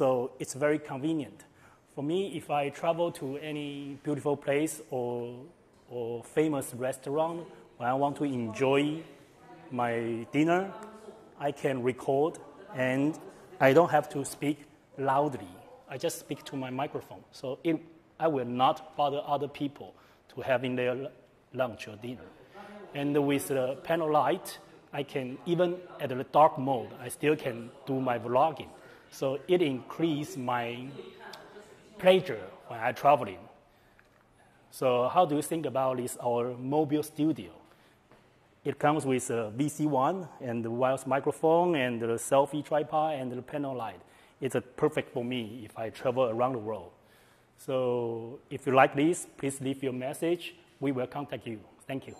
it's very convenient. For me, if I travel to any beautiful place or, or famous restaurant, when I want to enjoy my dinner, I can record and I don't have to speak loudly. I just speak to my microphone. So it, I will not bother other people to having their lunch or dinner. And with the panel light, I can, even at the dark mode, I still can do my vlogging. So it increase my pleasure when I traveling. So how do you think about this, our mobile studio? It comes with a VC1 and the wireless microphone and the selfie tripod and the panel light. It's a perfect for me if I travel around the world. So if you like this, please leave your message. We will contact you. Thank you.